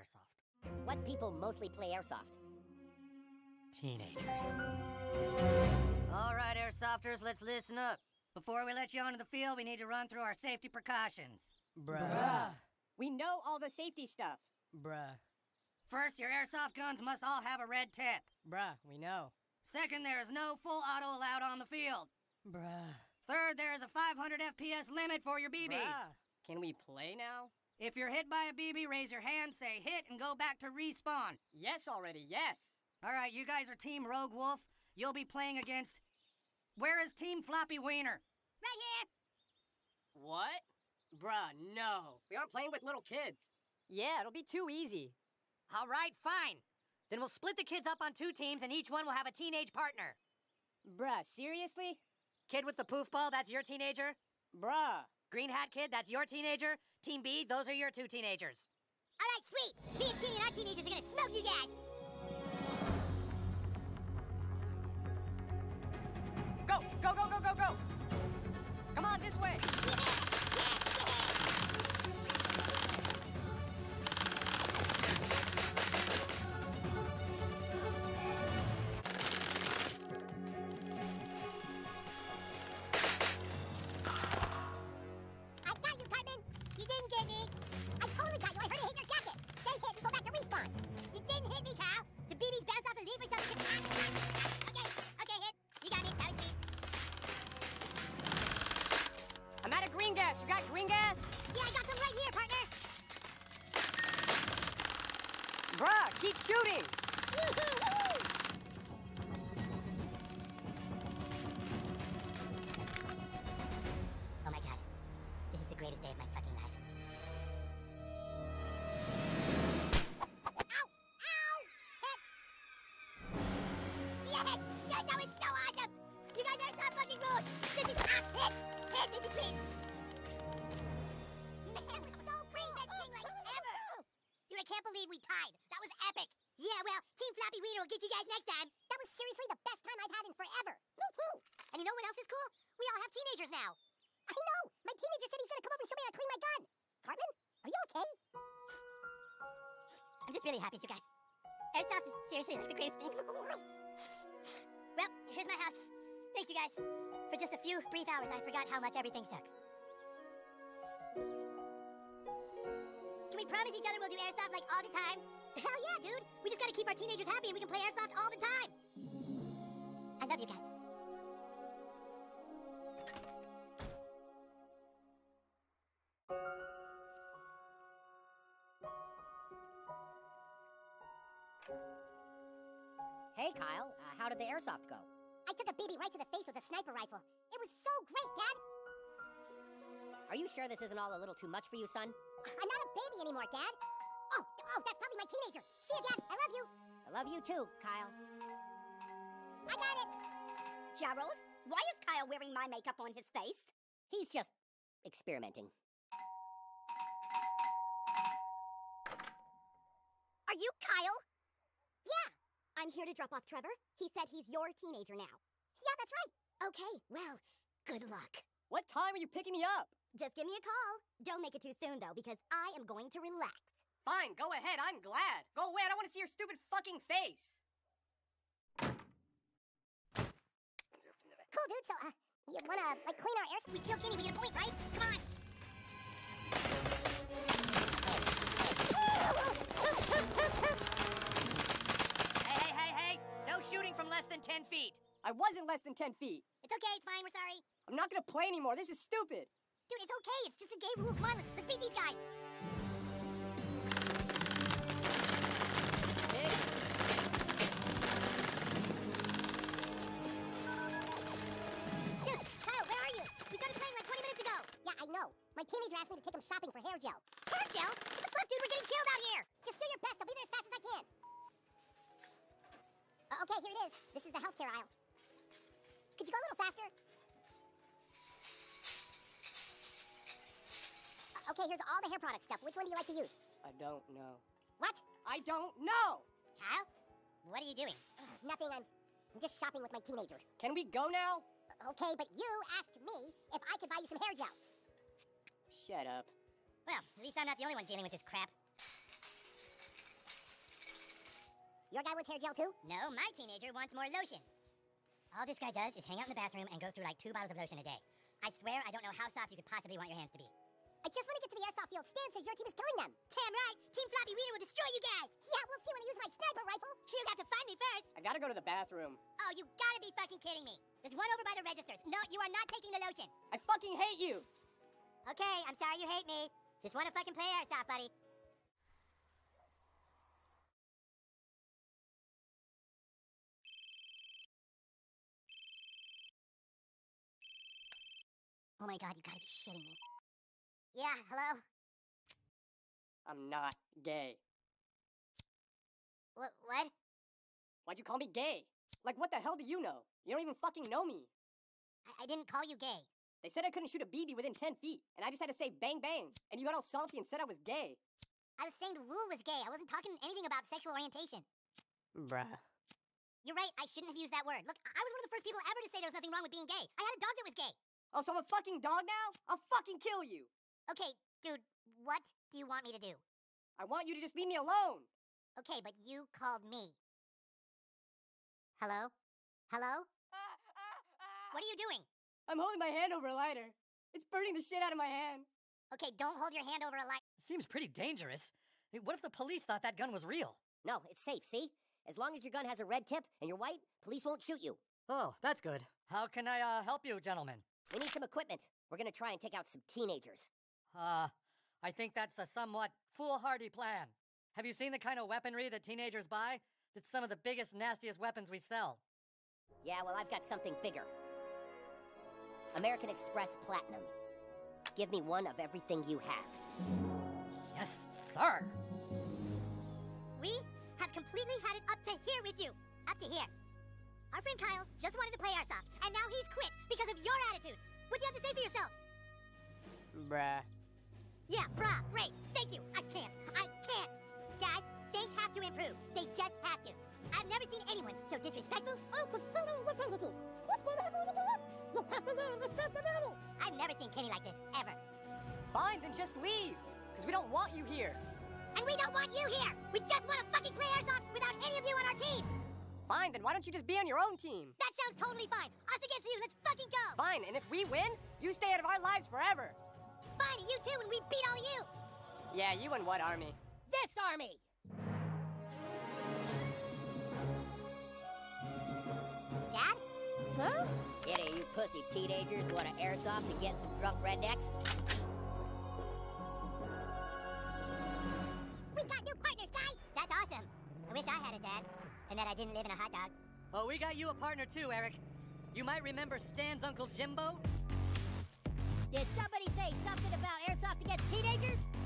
airsoft. What people mostly play airsoft? Teenagers. All right, airsofters, let's listen up. Before we let you onto the field, we need to run through our safety precautions. Bruh. We know all the safety stuff. Bruh. First, your airsoft guns must all have a red tip. Bruh, we know. Second, there is no full auto allowed on the field. Bruh. Third, there is a 500 FPS limit for your BBs. Bruh. Can we play now? If you're hit by a BB, raise your hand, say hit, and go back to respawn. Yes, already, yes. All right, you guys are Team Rogue Wolf. You'll be playing against. Where is Team Floppy Wiener? Right here! What? Bruh, no. We aren't playing with little kids. Yeah, it'll be too easy. All right, fine. Then we'll split the kids up on two teams, and each one will have a teenage partner. Bruh, seriously? Kid with the poof ball, that's your teenager. Bruh. Green hat kid, that's your teenager. Team B, those are your two teenagers. All right, sweet. Me and Kenny and our teenagers are gonna smoke shooting. Oh my god. This is the greatest day of my fucking life. Ow! Ow! Hit! Yes! Yes, that was so awesome! You guys are so fucking rude! This is ah, hit! Hit! This is! Man, that was so great! Best thing like ever! Dude, I can't believe we tied. That was epic. Yeah, well, Team Floppy Wiener will get you guys next time. That was seriously the best time I've had in forever. Me too. And you know what else is cool? We all have teenagers now. I know. My teenager said he's gonna come over and show me how to clean my gun. Cartman, are you okay? I'm just really happy, you guys. Airsoft is seriously like the greatest thing in the world. Well, here's my house. Thanks, you guys. For just a few brief hours, I forgot how much everything sucks. Can we promise each other we'll do airsoft like all the time? Hell yeah, dude! We just gotta keep our teenagers happy and we can play airsoft all the time! I love you guys. Hey, Kyle, uh, how did the airsoft go? I took a BB right to the face with a sniper rifle. It was so great, Dad! Are you sure this isn't all a little too much for you, son? I'm not a baby anymore, Dad! Oh, oh, that's probably my teenager! See you, Dad! I love you! I love you too, Kyle. I got it! Gerald, why is Kyle wearing my makeup on his face? He's just experimenting. Are you Kyle? Yeah! I'm here to drop off Trevor. He said he's your teenager now. Yeah, that's right! Okay, well, good luck. What time are you picking me up? Just give me a call. Don't make it too soon, though, because I am going to relax. Fine, go ahead. I'm glad. Go away. I don't want to see your stupid fucking face. Cool, dude. So, uh, you wanna, like, clean our air? We kill Kenny, we get a point, right? Come on! Hey, hey, hey, hey! No shooting from less than 10 feet. I wasn't less than 10 feet. It's okay, it's fine, we're sorry. I'm not gonna play anymore. This is stupid. Dude, it's okay, it's just a game rule. Come on, let's beat these guys. Okay, here's all the hair product stuff. Which one do you like to use? I don't know. What? I don't know. Kyle? What are you doing? nothing. I'm, I'm just shopping with my teenager. Can we go now? Okay, but you asked me if I could buy you some hair gel. Shut up. Well, at least I'm not the only one dealing with this crap. Your guy wants hair gel too? No, my teenager wants more lotion. All this guy does is hang out in the bathroom and go through like two bottles of lotion a day. I swear I don't know how soft you could possibly want your hands to be. I just want to get to the airsoft field. Stan says your team is killing them. Damn right. Team Floppy Wiener will destroy you guys. Yeah, we'll see when I use my sniper rifle. You got to find me first. I gotta go to the bathroom. Oh, you gotta be fucking kidding me. There's one over by the registers. No, you are not taking the lotion. I fucking hate you. Okay, I'm sorry you hate me. Just want to fucking play airsoft, buddy. Oh my god, you gotta be shitting me. Yeah, hello? I'm not gay. What? What? Why'd you call me gay? Like, what the hell do you know? You don't even fucking know me. I, I didn't call you gay. They said I couldn't shoot a BB within 10 feet, and I just had to say bang bang, and you got all salty and said I was gay. I was saying the rule was gay. I wasn't talking anything about sexual orientation. Bruh. You're right, I shouldn't have used that word. Look, I was one of the first people ever to say there was nothing wrong with being gay. I had a dog that was gay. Oh, so I'm a fucking dog now? I'll fucking kill you. Okay, dude, what do you want me to do? I want you to just leave me alone. Okay, but you called me. Hello? Hello? What are you doing? I'm holding my hand over a lighter. It's burning the shit out of my hand. Okay, don't hold your hand over a light. Seems pretty dangerous. I mean, what if the police thought that gun was real? No, it's safe, see? As long as your gun has a red tip and you're white, police won't shoot you. Oh, that's good. How can I uh, help you, gentlemen? We need some equipment. We're gonna try and take out some teenagers. Uh, I think that's a somewhat foolhardy plan. Have you seen the kind of weaponry that teenagers buy? It's some of the biggest, nastiest weapons we sell. Yeah, well, I've got something bigger. American Express Platinum. Give me one of everything you have. Yes, sir. We have completely had it up to here with you. Up to here. Our friend Kyle just wanted to play Airsoft, and now he's quit because of your attitudes. What do you have to say for yourselves? Bruh. Yeah, brah, great. Thank you. I can't. I can't. Guys, things have to improve. They just have to. I've never seen anyone so disrespectful. I've never seen Kenny like this, ever. Fine, then just leave. Because we don't want you here. And we don't want you here! We just want to fucking play Airsoft without any of you on our team! Fine, then why don't you just be on your own team? That sounds totally fine. Us against you, let's fucking go! Fine, and if we win, you stay out of our lives forever. Fine, you too, and we beat all you! Yeah, you and what army? This army! Dad? Huh? Get it, you pussy teenagers want to airsoft and get some drunk rednecks? We got new partners, guys! That's awesome. I wish I had a dad, and that I didn't live in a hot dog. Oh, we got you a partner too, Eric. You might remember Stan's Uncle Jimbo? Did somebody say something about airsoft against teenagers?